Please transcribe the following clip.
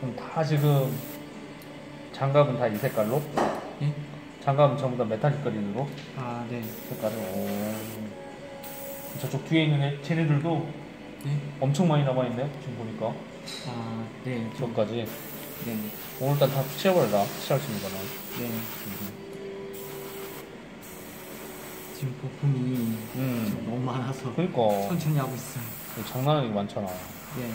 그럼 다 지금 장갑은 다 이 색깔로? 예? 장갑은 전부 다 메탈릭 그린으로 아, 네. 색깔을. 오. 저쪽 뒤에 있는 애, 쟤네들도 네? 엄청 많이 남아있네, 지금 보니까 아, 네. 저까지. 네. 네. 오늘 일단 다 치워버려라. 칠할 수 있는 거는. 네. 음. 지금 부품이 음. 너무 많아서 그러니까 천천히 하고 있어요. 장난 아니게 많잖아. 네.